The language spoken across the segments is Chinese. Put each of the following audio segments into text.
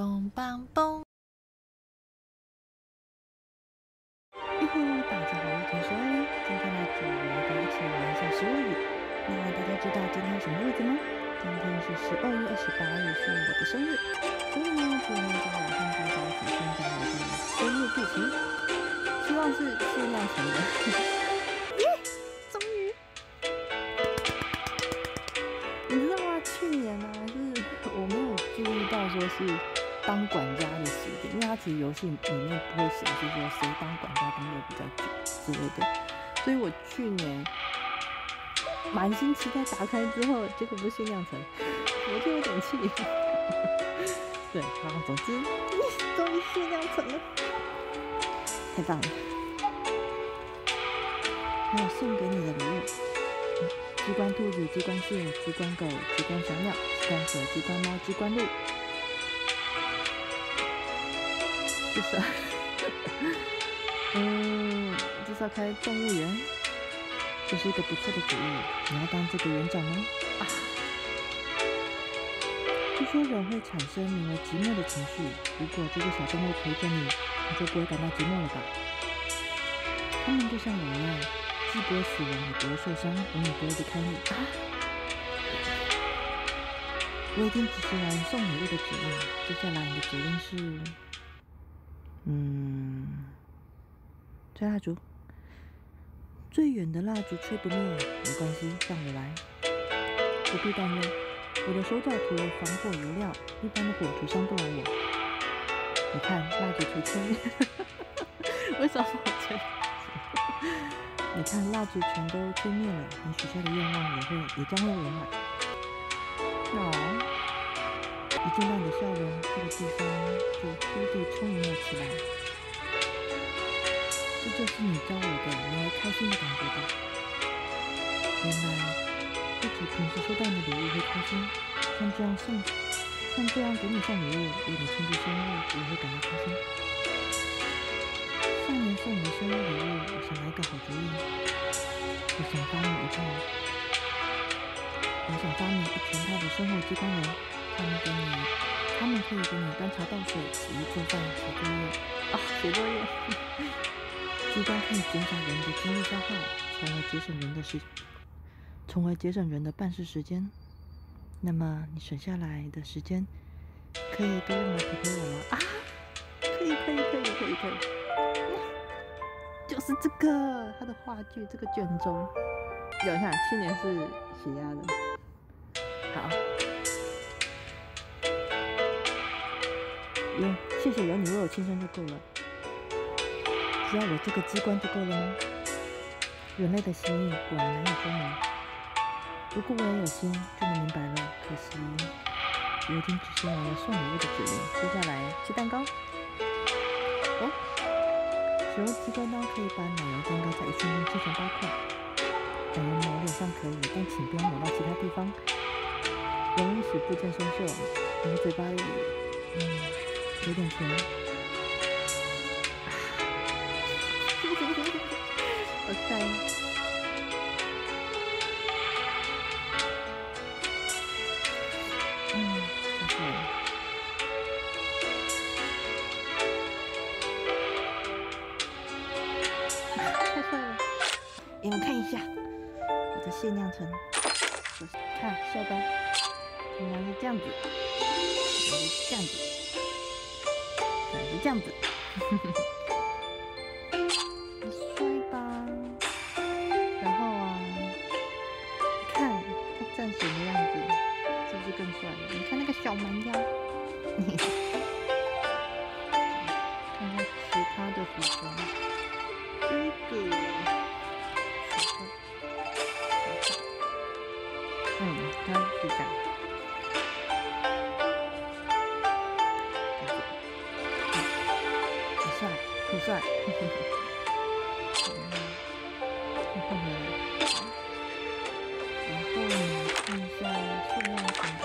嘣嘣嘣！哟吼，大家好，我是陈收。今天来组来跟一起玩一下食物语。那大家知道今天什么日子吗？今天是十二月二十八日，是我的生日。所以呢，今天就来跟大家一起分享我的生日剧情，希望是限量成的。耶，终于！你知道吗？去年呢、就是我没有注意到说是当管家的时间，因为它其实游戏里面不会显示说谁当管家当的比较久之类的，所以我去年满心期待打开之后，结果不是限量层，我就有点气。对，然后总之，终于限量层了，太棒了！还有送给你的礼物。机关兔子、机关蟹、机关狗、机关小鸟、机关蛇、机关猫、机关鹿。这是，嗯，这是要开动物园，这是一个不错的主意。你要当这个园长吗？啊！据说人会产生名为寂寞的情绪，如果这个小动物陪着你，你就不会感到寂寞了吧？它们就像我一样。既不会死亡，也不会受伤，永远不会离开你。啊！我已经执行完送礼物的指令，接下来你的指令是，嗯，吹蜡烛。最远的蜡烛吹不灭，没关系，让我来。不必担忧，我的手脚涂了防火油料，一般的火涂伤不了我。你看，蜡烛涂吹，为什么我吹？你看，蜡烛全都吹灭了，你许下的愿望也会也将会圆满。哦，见到你的笑容，这个地方就忽地充盈了起来。这就是你教我的人为开心的感觉吧？原来不止平时收到你的礼物会开心，像这样送，像这样给你送礼物，为你庆祝生日也会感到开心。上年送你的生日礼物，我想来个好主意。我想发明一套，我想发明一全套的生活机关人，他们给你，他们可以给你端茶倒水、洗衣做饭、写作业。啊，写作业。机关可以减少人的精力消耗，从而节省人的时，从而节省人的办事时间。那么你省下来的时间，可以多用来陪陪我吗？啊，可以，可以，可以，可以，可以。就是这个，他的话剧这个卷轴，有看，去年是血压的。好，耶，谢谢有你为我庆生就够了，只要我这个机关就够了吗？人类的心意果然难以捉摸。如果我也有心，就能明白了。可惜我已经执行完了送礼物的指令，接下来切蛋糕。哦。使用机关刀可以把奶油蛋糕在一瞬间切成八块。奶油抹脸上可以，但请不要抹到其他地方，容易使部件生锈。你的嘴巴里，嗯，有点甜。好开嗯，它是这样，很帅，很帅，然后呢，然后呢，看一下数量程度，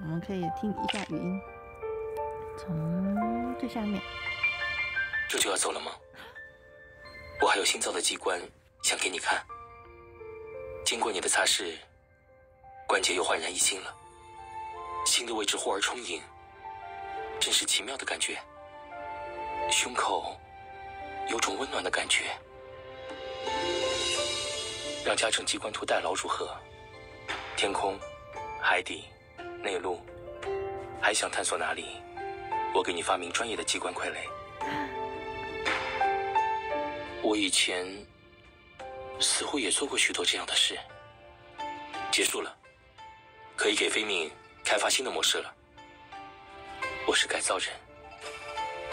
我们可以听一下语音，从最下面。这就要走了吗？我还有新造的机关想给你看。经过你的擦拭，关节又焕然一新了，新的位置忽而充盈，真是奇妙的感觉。胸口有种温暖的感觉。让加成机关图代劳如何？天空、海底、内陆，还想探索哪里？我给你发明专业的机关傀儡。我以前似乎也做过许多这样的事。结束了，可以给飞命开发新的模式了。我是改造人，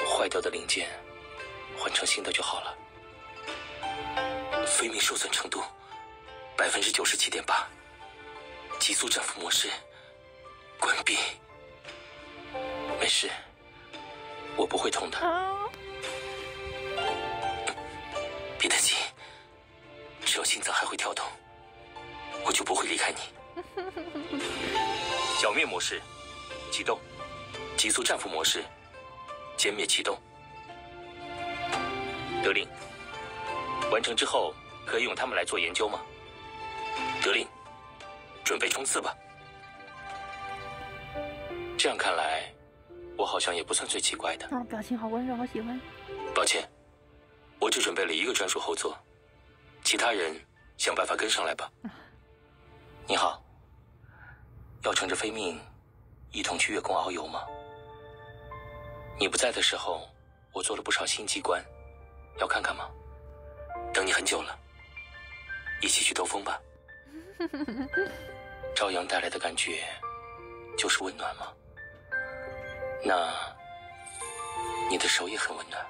坏掉的零件换成新的就好了。飞命受损程度百分之九十七点八，极速战俘模式关闭。没事，我不会痛的。别担心，只要心脏还会跳动，我就不会离开你。剿灭模式启动，极速战俘模式歼灭启动。得令。完成之后，可以用它们来做研究吗？得令，准备冲刺吧。这样看来，我好像也不算最奇怪的。哦，表情好温柔，好喜欢。抱歉，我只准备了一个专属后座，其他人想办法跟上来吧。你好，要乘着飞命一同去月宫遨游吗？你不在的时候，我做了不少新机关，要看看吗？等你很久了，一起去兜风吧。朝阳带来的感觉，就是温暖吗？那你的手也很温暖。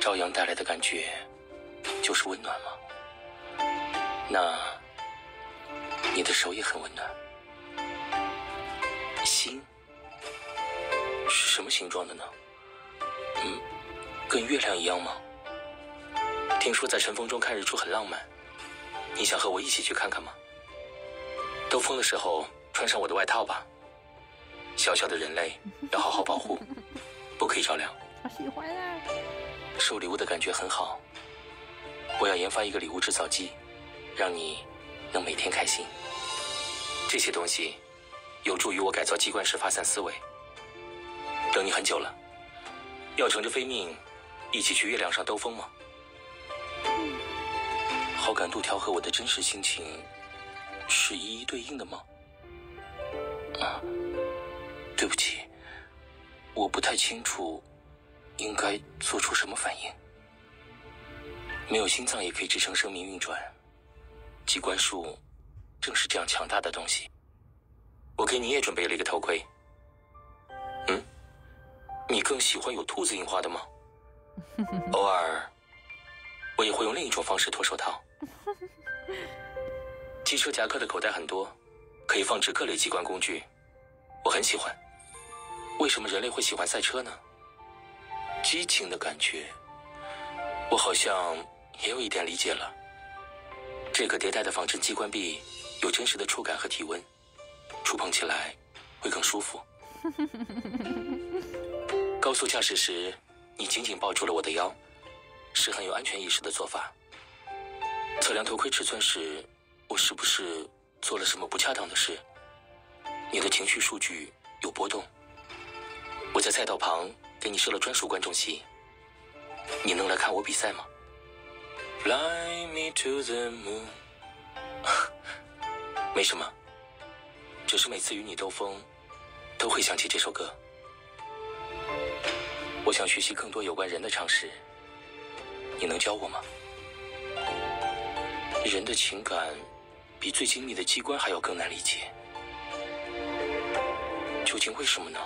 朝阳带来的感觉，就是温暖吗？那你的手也很温暖。心是什么形状的呢？嗯，跟月亮一样吗？听说在晨风中看日出很浪漫，你想和我一起去看看吗？兜风的时候穿上我的外套吧。小小的人类要好好保护，不可以着凉。好喜欢啊！收礼物的感觉很好，我要研发一个礼物制造机，让你能每天开心。这些东西有助于我改造机关时发散思维。等你很久了，要乘着飞命一起去月亮上兜风吗？好感度调和我的真实心情是一一对应的吗？啊，对不起，我不太清楚。应该做出什么反应？没有心脏也可以支撑生命运转，机关术正是这样强大的东西。我给你也准备了一个头盔。嗯，你更喜欢有兔子印花的吗？偶尔，我也会用另一种方式脱手套。机车夹克的口袋很多，可以放置各类机关工具，我很喜欢。为什么人类会喜欢赛车呢？激情的感觉，我好像也有一点理解了。这个迭代的仿真机关臂有真实的触感和体温，触碰起来会更舒服。高速驾驶时，你紧紧抱住了我的腰，是很有安全意识的做法。测量头盔尺寸时，我是不是做了什么不恰当的事？你的情绪数据有波动。我在赛道旁。给你设了专属观众席，你能来看我比赛吗？Fly me to the moon。没什么，只是每次与你兜风，都会想起这首歌。我想学习更多有关人的常识，你能教我吗？人的情感比最精密的机关还要更难理解，究竟为什么呢？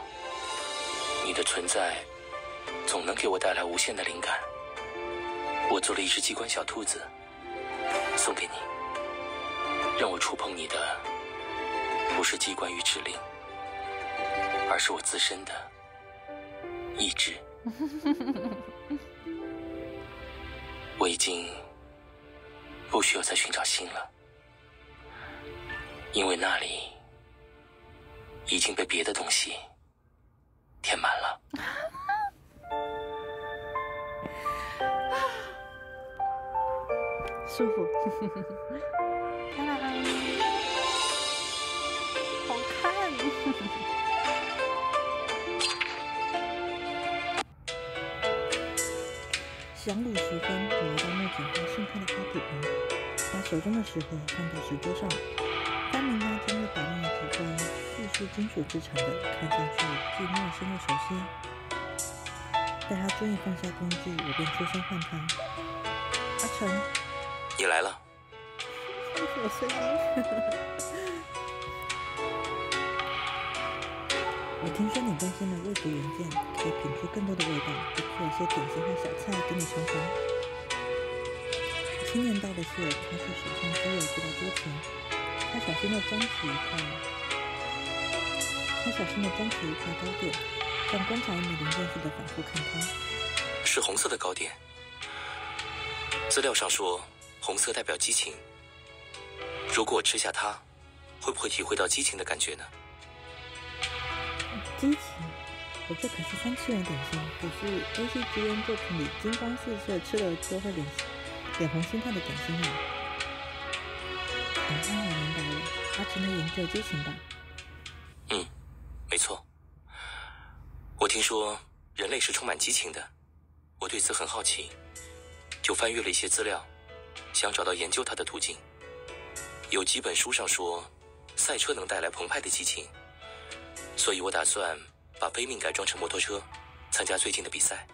你的存在总能给我带来无限的灵感。我做了一只机关小兔子，送给你，让我触碰你的不是机关与指令，而是我自身的意志。我已经不需要再寻找心了，因为那里已经被别的东西填满了。舒服，好看。晌午时分，我来到那简花盛开的花圃旁，把手中的石盒放到石桌上。发明那尖锐摆弄的机关，似是金属制成的，看上去既陌生又熟悉。待他终于放下工具，我便出声唤他：“阿成。”你来了。我声音。我听说你更新了味觉元件，可以品出更多的味道，包括有些点心和小菜给你尝尝。青年道的是，他却手上只有这道桌前，他小心地端起一块，他小心地端起一块糕点，像观察一枚零件似的反复看它。是红色的糕点。资料上说。红色代表激情。如果我吃下它，会不会体会到激情的感觉呢？激情？我这可是三次元点心，不是 A C G N 作品里金光四射、吃了就会脸脸红心跳的点心吗！我明白了，阿成的研究激情吧？嗯，没错。我听说人类是充满激情的，我对此很好奇，就翻阅了一些资料。想找到研究它的途径。有几本书上说，赛车能带来澎湃的激情，所以我打算把飞命改装成摩托车，参加最近的比赛。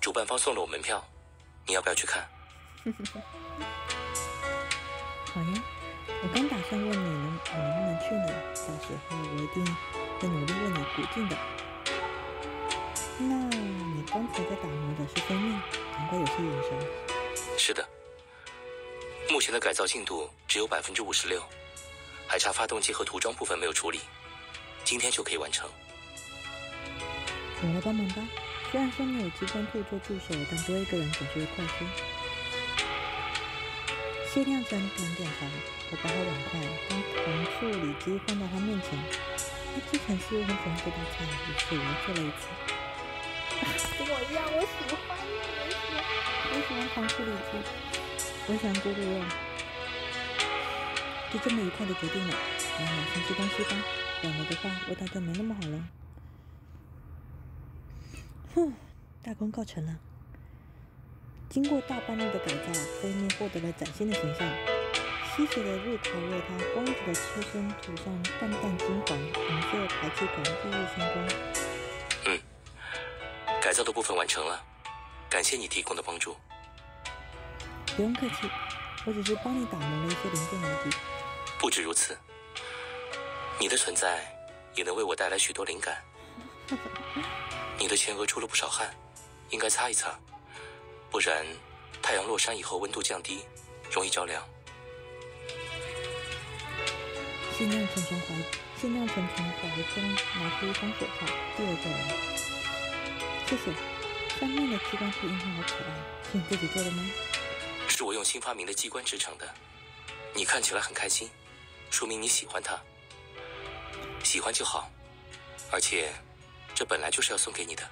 主办方送了我门票，你要不要去看？好呀，我刚打算问你能我能不能去呢？到时候我一定会努力为你鼓劲的。那你刚才在打磨的是飞命，难怪有些眼神。是的。目前的改造进度只有百分之五十六，还差发动机和涂装部分没有处理，今天就可以完成。我来帮忙吧。虽然说你有机关兔做助手，但多一个人总是会快些。谢亮真点点头，我把他碗筷当糖醋里脊放到他面前。他之前是很喜欢这道菜，于是我又做了一次。跟我一样，我喜欢，我喜欢，我喜欢糖醋里脊。我想咕咕肉，就这么愉快的决定了。那我先吃东西吧，软了的话味道就没那么好了。哼，大功告成了。经过大半路的改造，飞面获得了崭新的形象。吸血的日头为它光泽的车身涂上淡淡金黄，红色排气管熠熠生光。嗯，改造的部分完成了，感谢你提供的帮助。不用客气，我只是帮你打磨了一些零件而已。不止如此，你的存在也能为我带来许多灵感。你的前额出了不少汗，应该擦一擦，不然太阳落山以后温度降低，容易着凉。谢亮从从怀，谢亮从从怀中拿出一双手套，递了过来。谢谢，上面的机关图印象好可爱，是你自己做的吗？是我用新发明的机关制成的，你看起来很开心，说明你喜欢它。喜欢就好，而且这本来就是要送给你的。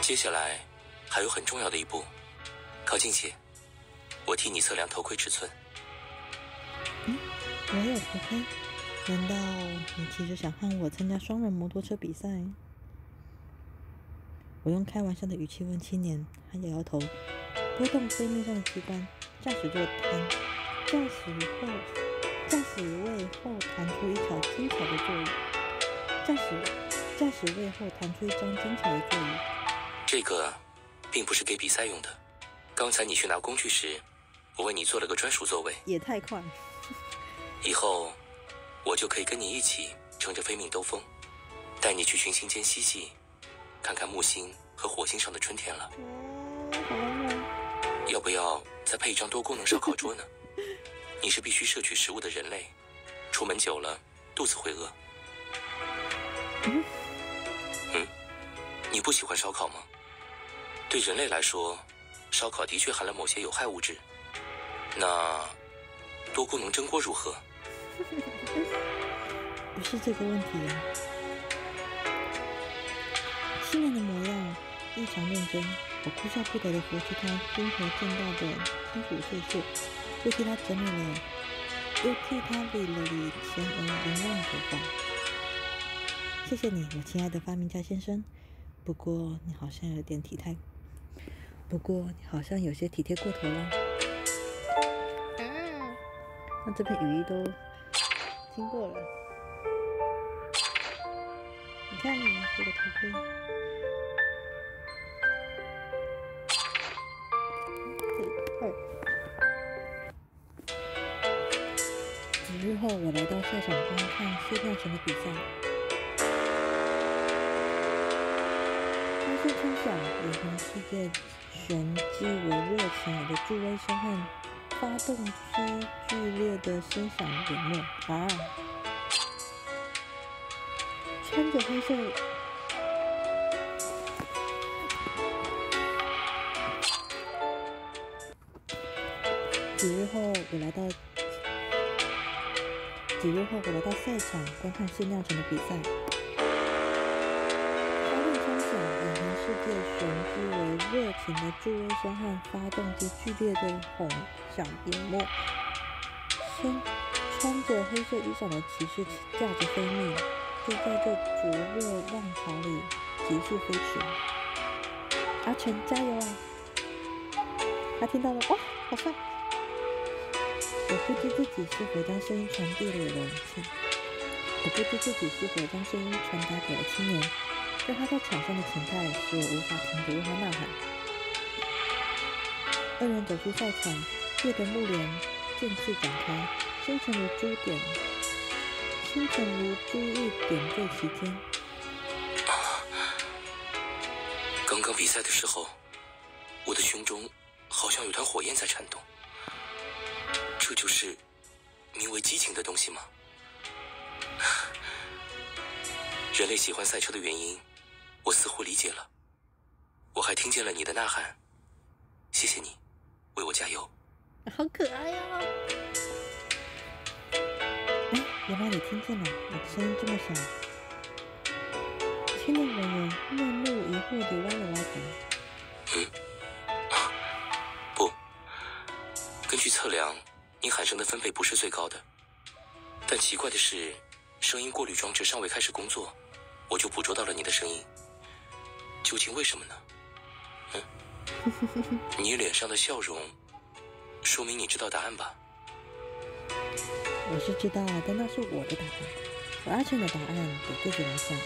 接下来还有很重要的一步，靠近些，我替你测量头盔尺寸。嗯，我有头盔？难道你其实想和我参加双人摩托车比赛？我用开玩笑的语气问青年，他摇摇头，拨动飞面上的机关，驾驶座弹，驾驶后，驾驶位后弹出一条精巧的座椅，驾驶，驾驶位后弹出一张精巧的座椅。这个，并不是给比赛用的。刚才你去拿工具时，我为你做了个专属座位。也太快了。以后，我就可以跟你一起乘着飞命兜风，带你去群星间嬉戏。看看木星和火星上的春天了。要不要再配一张多功能烧烤桌呢？你是必须摄取食物的人类，出门久了肚子会饿。嗯，你不喜欢烧烤吗？对人类来说，烧烤的确含了某些有害物质。那多功能蒸锅如何？不是这个问题啊。新娘的模样异常认真，我哭笑不得的扶起她均和见到的金属碎屑，又替他整理了，又替他理了理前额凌乱的头发。谢谢你，我亲爱的发明家先生。不过你好像有点体态，不过你好像有些体贴过头了。嗯，那这片雨衣都经过了。你看你这个头盔，日后，我来到赛场观看谢妙成的比赛。发现声响，连同世界旋即为热情的助威声和发动机剧烈的声响淹没。啊！穿着黑色。几日后，我来到。几日后，我来到赛场观看谢亮成的比赛。界旋之为热情的助威声和发动机剧烈的轰响淹没。身穿着黑色衣裳的骑士驾着飞蜜，就在这灼热浪潮里急速飞驰。阿成，加油啊！他听到了，哇，好帅！我不知自己是否将声音传递了人气，我不知自己是否将声音传达给了亲人。但他在场上的情态使我无法停止为他呐喊。二人走出赛场，夜的幕帘渐次展开，星辰如珠点，星辰如珠玉点缀其间。刚刚比赛的时候，我的胸中好像有团火焰在颤动。这就是名为激情的东西吗？人类喜欢赛车的原因。我似乎理解了，我还听见了你的呐喊，谢谢你，为我加油。好可爱呀！哎，原来你听见了，我的声音这么小。青年人员面目疑惑地歪了歪头。嗯，不，根据测量，你喊声的分贝不是最高的。但奇怪的是，声音过滤装置尚未开始工作，我就捕捉到了你的声音。究竟为什么呢？嗯，你脸上的笑容，说明你知道答案吧？我是知道，但那是我的答案，我阿成的答案得自己来想。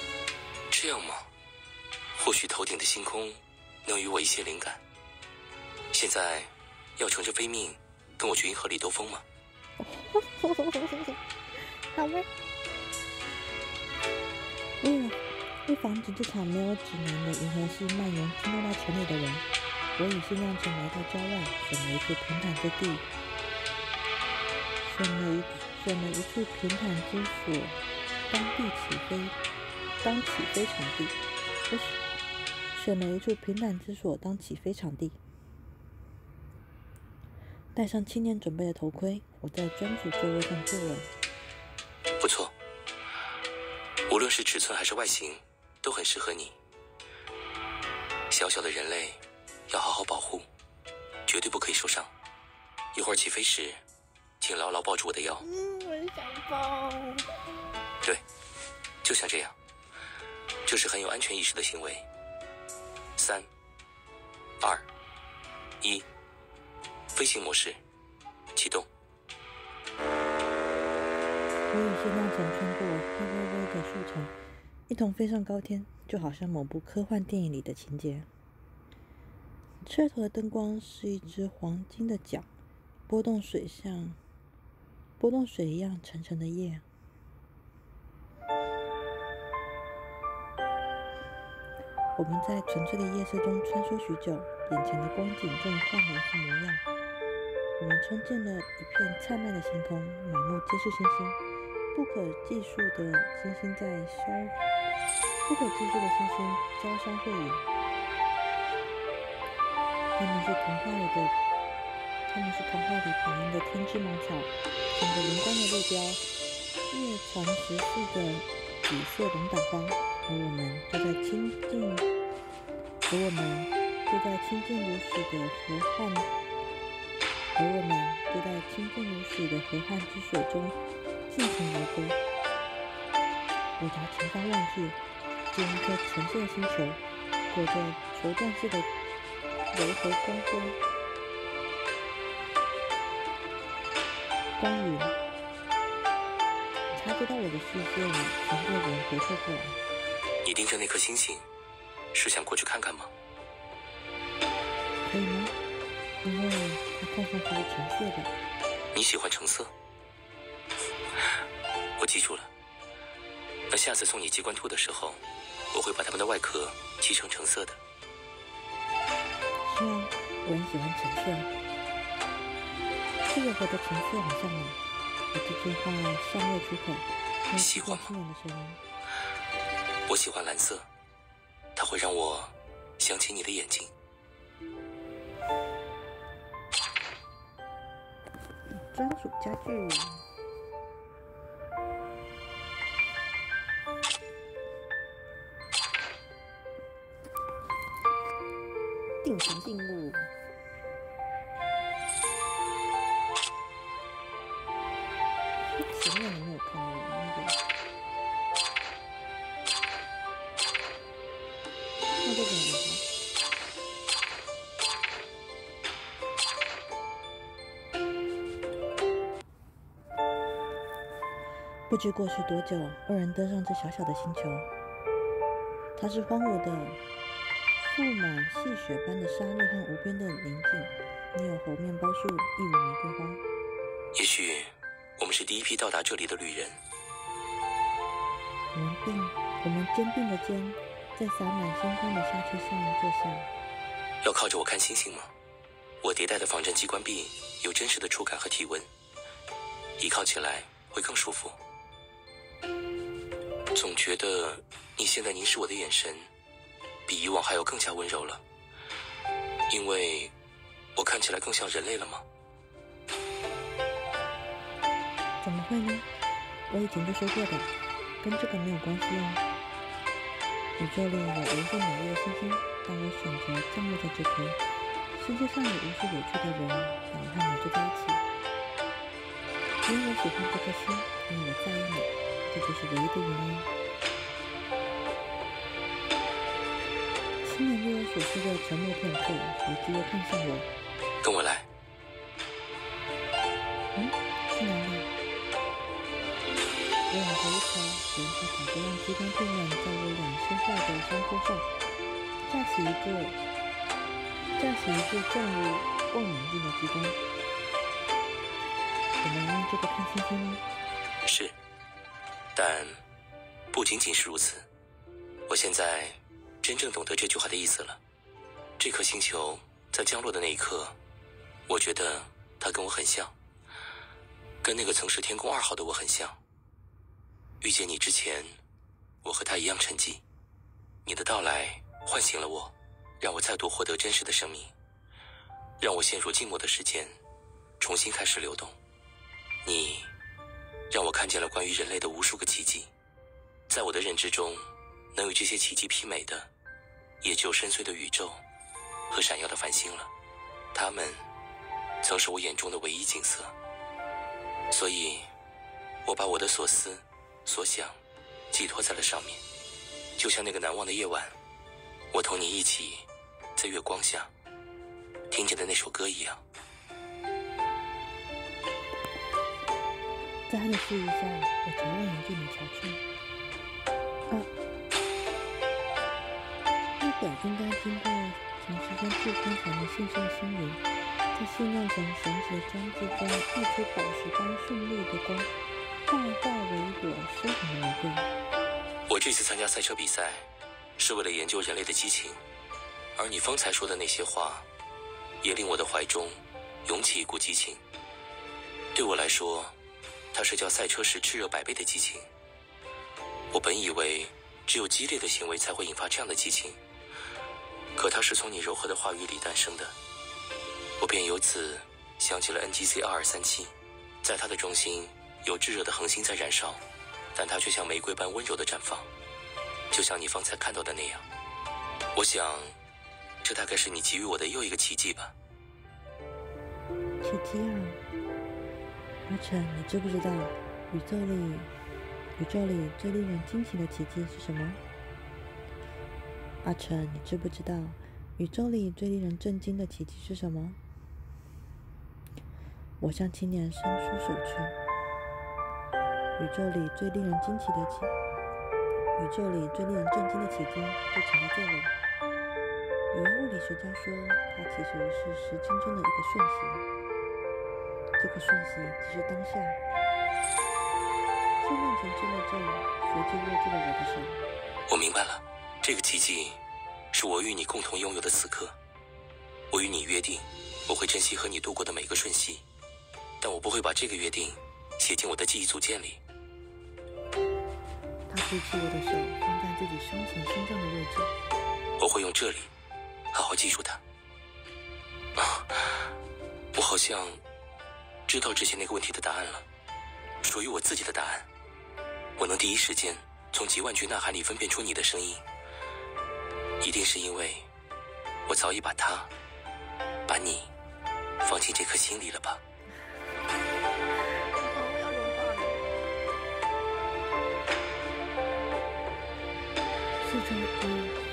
这样吗？或许头顶的星空能与我一些灵感。现在要乘着飞命跟我去银河里兜风吗？好吗？嗯。为防止这场没有指南的银河系蔓延惊动到城里的人，我与新亮城来到郊外，选了一处平坦之地，选了一选了一处平坦之所，当地起飞，当起飞场地。不是，选了一处平坦之所当起飞场地。戴上青年准备的头盔，我在专属座位上坐了。不错，无论是尺寸还是外形。都很适合你。小小的人类，要好好保护，绝对不可以受伤。一会儿起飞时，请牢牢抱住我的腰。嗯，我也想抱。对，就像这样，这是很有安全意识的行为。三、二、一，飞行模式启动。我有些那种穿过黑微微的树丛。一同飞上高天，就好像某部科幻电影里的情节。车头的灯光是一只黄金的桨，波动水像波动水一样沉沉的夜。我们在纯粹的夜色中穿梭许久，眼前的光景正换了一副模样。我们冲进了一片灿烂的星空，满目皆是星星。不可计数的星星在消，不可计数的星星交相辉映。他们是童话里的，他们是童话里白银的天之芒草，闪着灵光的路标，月长十四的紫色龙胆花，而我们就在清静，而我们就在清静如水的河畔，而我们就在清静如水的河汉之水中尽情游歌。我朝前方望去，见一颗橙色的星球，裹着球状似的柔和光辉。光云，察觉到我的视线，从这人回过头来。你盯着那颗星星，是想过去看看吗？可以吗？因为它看上去是橙色的。你喜欢橙色？我记住了。那下次送你机关兔的时候，我会把它们的外壳漆成橙色的。是啊，我很喜欢橙色。这个和的橙色很像你。我这句话尚未出口，听喜欢吗。我喜欢蓝色，它会让我想起你的眼睛。专属家具。定情定物。不知过去多久，二人登上这小小的星球。它是荒芜的，覆满细雪般的沙砾和无边的宁静。你有猴面包树，一无玫瑰花。也许我们是第一批到达这里的旅人。我们并我们肩并着肩，在洒满星光的沙丘上坐下。要靠着我看星星吗？我迭代的仿真机关臂有真实的触感和体温，依靠起来会更舒服。总觉得你现在凝视我的眼神，比以往还要更加温柔了，因为我看起来更像人类了吗？怎么会呢？我以前就说过的，跟这个没有关系哦。宇宙里有无数美丽的星星，但我选择降落在这颗。世界上有无数有趣的人想和你住在一起。因为我喜欢这颗星，因为我在意你，这就是唯一的原因。青年若有所思的沉默片刻，随即又看向我。跟我来。嗯，去哪里？我往回一瞧，人在跑着让机关兔们在我两身后的山坡上架起一个架起一个状如望远镜的机关。我们用这个看星星吗？是，但不仅仅是如此。我现在真正懂得这句话的意思了。这颗星球在降落的那一刻，我觉得它跟我很像，跟那个曾是天宫二号的我很像。遇见你之前，我和他一样沉寂。你的到来唤醒了我，让我再度获得真实的生命，让我陷入静默的时间，重新开始流动。你让我看见了关于人类的无数个奇迹，在我的认知中，能与这些奇迹媲美的，也只有深邃的宇宙和闪耀的繁星了。它们曾是我眼中的唯一景色，所以，我把我的所思、所想寄托在了上面，就像那个难忘的夜晚，我同你一起在月光下听见的那首歌一样。在他的示意下，我从望远镜里瞧去。啊，那本应该经过长时间镀空才能现身的星云，在细弄成绳子的装置中溢出宝石般绚丽的光，幻化为一朵鲜红的玫瑰。我这次参加赛车比赛，是为了研究人类的激情，而你方才说的那些话，也令我的怀中涌起一股激情。对我来说，它是叫赛车时炽热百倍的激情。我本以为只有激烈的行为才会引发这样的激情，可它是从你柔和的话语里诞生的，我便由此想起了 NGC 二二三七，在它的中心有炙热的恒星在燃烧，但它却像玫瑰般温柔的绽放，就像你方才看到的那样。我想，这大概是你给予我的又一个奇迹吧。奇迹啊！阿成，你知不知道，宇宙里，宇宙里最令人惊奇的奇迹是什么？阿成，你知不知道，宇宙里最令人震惊的奇迹是什么？我向青年伸出手去。宇宙里最令人惊奇的奇，宇宙里最令人震惊的奇迹就藏在这里。有位物理学家说，它其实是时间中的一个瞬息。这个瞬息即是当下。圣诞城之乐咒随即握住了我的手。我明白了，这个奇迹是我与你共同拥有的此刻。我与你约定，我会珍惜和你度过的每个瞬息。但我不会把这个约定写进我的记忆组件里。他举起我的手，放在自己胸前心脏的位置。我会用这里好好记住它。啊，我好像知道之前那个问题的答案了，属于我自己的答案。我能第一时间从几万句呐喊里分辨出你的声音，一定是因为我早已把它，把你放进这颗心里了吧。四周一，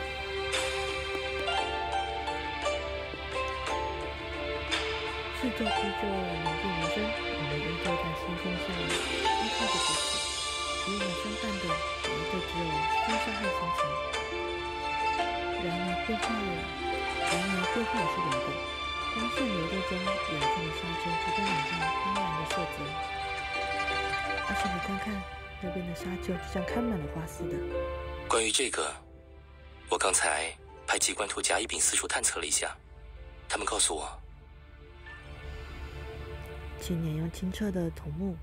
四周依旧宁静无声，我们依旧在星空下依靠着彼此，与我们相伴的有一个只有风沙和心情。然而变化了，然而变化也是有的。光线流动中，远处的沙丘逐渐染上斑斓的色泽。而且你观看，那边的沙丘就像开满了花似的。关于这个，我刚才派机关图甲乙丙四处探测了一下，他们告诉我，青年用清澈的瞳目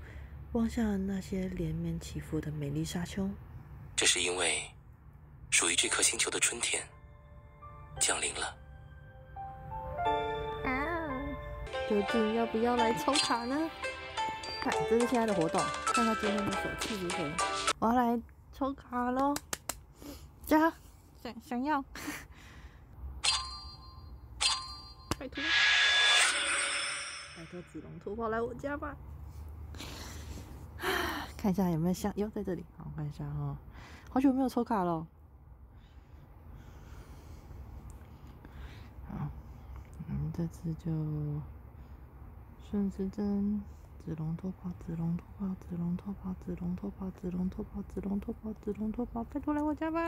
望向那些连绵起伏的美丽沙丘。这是因为属于这颗星球的春天降临了。啊！究竟要不要来抽卡呢？看，这是现在的活动，看他今天的手气如何。我要来抽卡喽！加，想想要，拜托，拜托子龙突破来我家吧！看一下有没有像哟，在这里，好，我看一下哈、好久没有抽卡了。好，我们这次就顺时针，子龙拖跑，子龙拖跑，子龙拖跑，子龙拖跑，子龙拖跑，子龙拖跑，子龙拖跑，拜托来我家吧！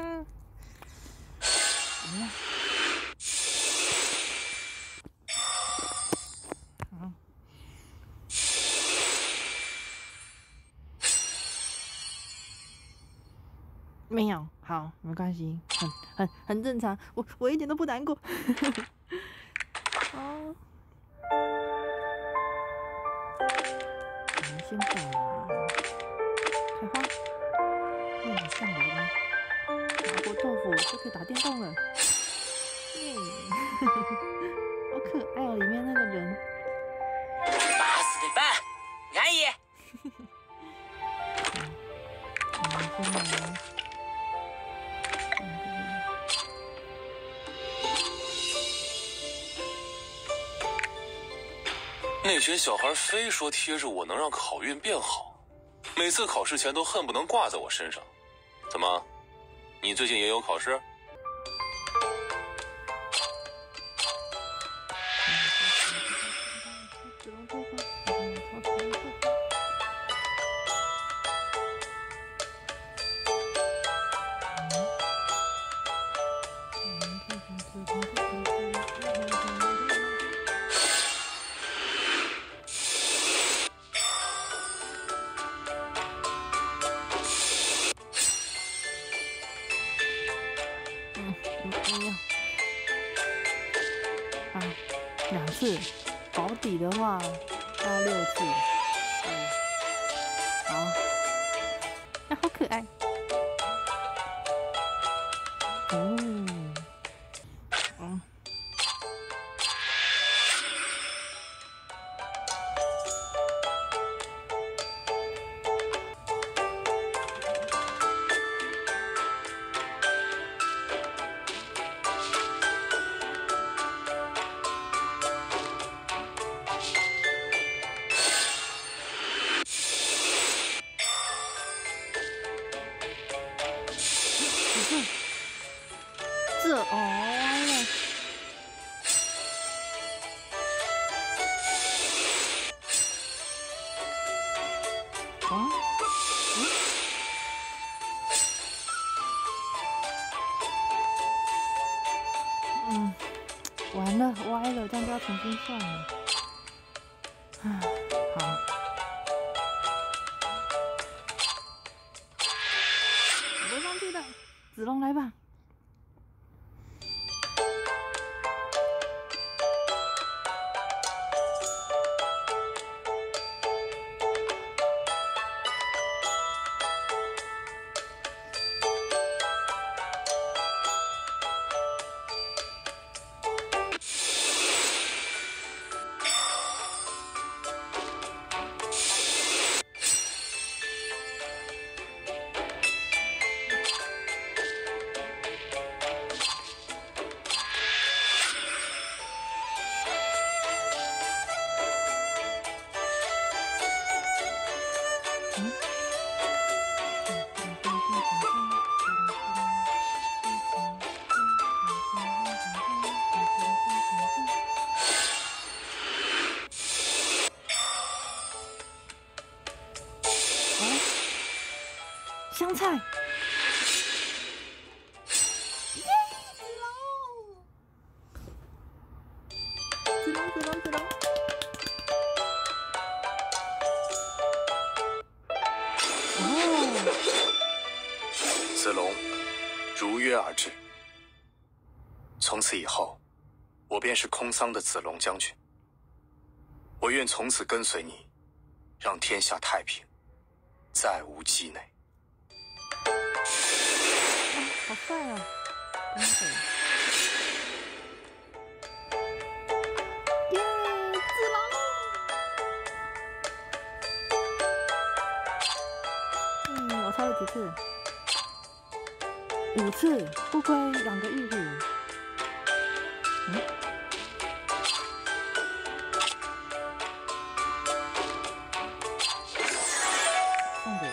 怎么样？没有，好，没关系，很很很正常，我我一点都不难过。哦，我们先把开花，叶子上来了，麻婆豆腐就可以打电动了，耶，好可爱哦，里面那个人，安逸。我们先来，那群小孩非说贴着我能让考运变好，每次考试前都恨不能挂在我身上。怎么，你最近也有考试？哦，子龙，如约而至。从此以后，我便是空桑的子龙将军。我愿从此跟随你，让天下太平，再无鸡馁。好帅啊！耶，子龙！嗯，我猜了几次？五次，不亏两个玉女。嗯？送给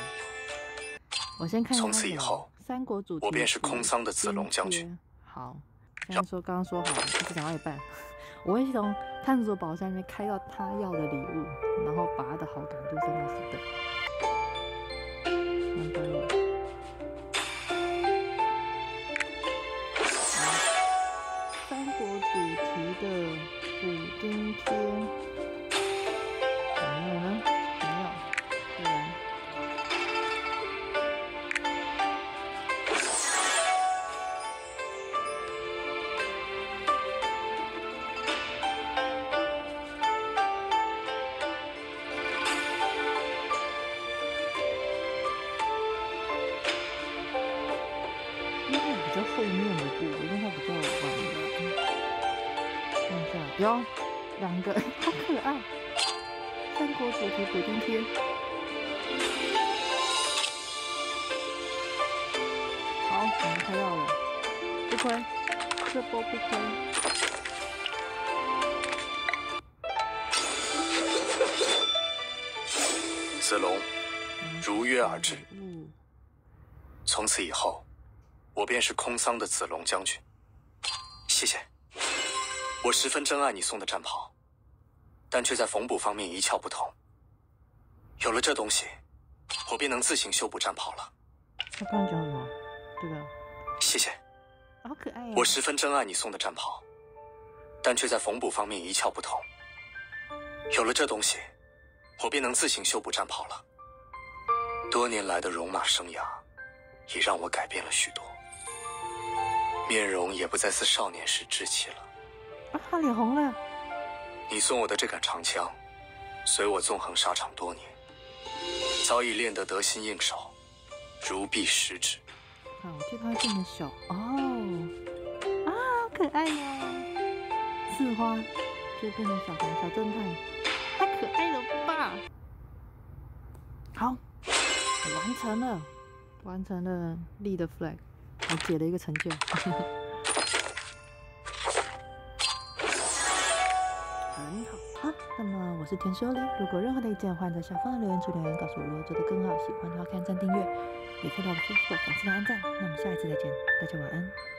我先看一下从此以后三国主题我便是空桑的子龙将军。好，刚刚说刚刚说好，一直讲到一半，我会从探索宝箱里面开到他要的礼物，然后把他的好感度升到十等。三国主题补丁贴。好，我们开到了，不亏，这波不亏。子龙，嗯如约而至。嗯，从此以后，我便是空桑的子龙将军。谢谢，我十分珍爱你送的战袍，但却在缝补方面一窍不通。有了这东西，我便能自行修补战袍了。他刚刚讲什么？对吧谢谢，好可爱呀、我十分珍爱你送的战袍，但却在缝补方面一窍不通。有了这东西，我便能自行修补战袍了。多年来的戎马生涯，也让我改变了许多，面容也不再似少年时稚气了。啊，他脸红了。你送我的这杆长枪，随我纵横沙场多年，早已练得得心应手，如臂使指。看，我记得它变得小哦，啊，好可爱呀、刺花就变成小红小正太，太可爱了吧！好，完成了，完成了立的 flag，我解了一个成就。那么我是田修丽，如果任何的意见，欢迎在下方的留言处留言告诉我。如果做得更好，喜欢的话，看赞订阅，也可以到我的 Facebook 粉丝团按赞。那么下一次再见，大家晚安。